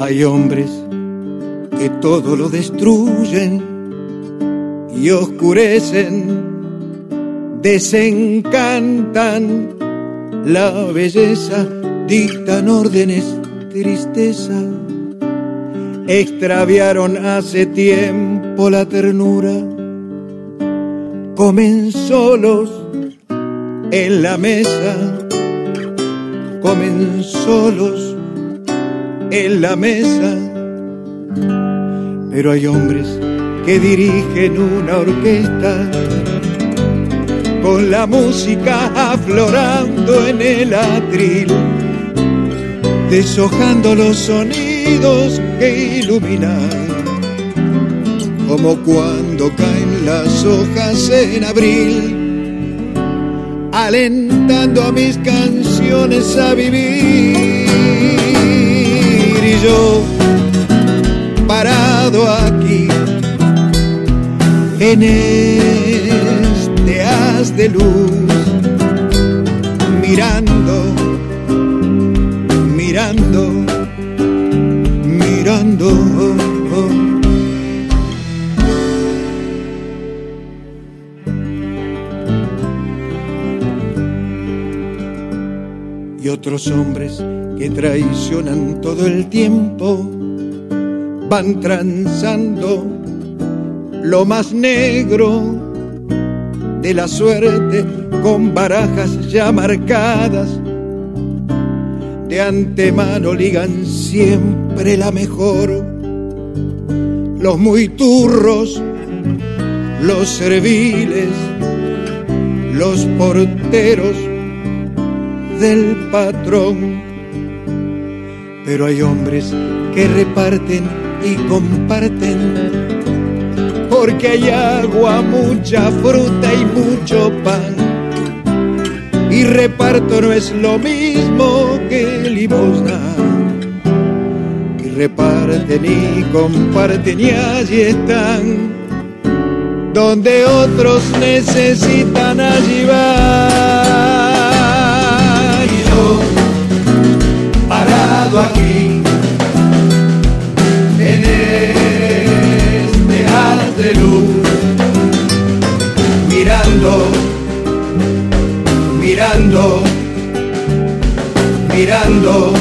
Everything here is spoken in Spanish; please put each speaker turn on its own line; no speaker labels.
Hay hombres que todo lo destruyen y oscurecen, desencantan la belleza, dictan órdenes, tristeza. Extraviaron hace tiempo la ternura, comen solos en la mesa, comen solos en la mesa. Pero hay hombres que dirigen una orquesta con la música aflorando en el atril, deshojando los sonidos que iluminan, como cuando caen las hojas en abril, alentando a mis canciones a vivir. Yo, parado aquí, en este haz de luz, mirando, mirando. Y otros hombres que traicionan todo el tiempo van transando lo más negro de la suerte con barajas ya marcadas. De antemano ligan siempre la mejor. Los muy turros, los serviles, los porteros del patrón. Pero hay hombres que reparten y comparten porque hay agua, mucha fruta y mucho pan. Y reparto no es lo mismo que limosna. Y reparten y comparten y allí están. Donde otros necesitan allí van. Mirando,